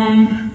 long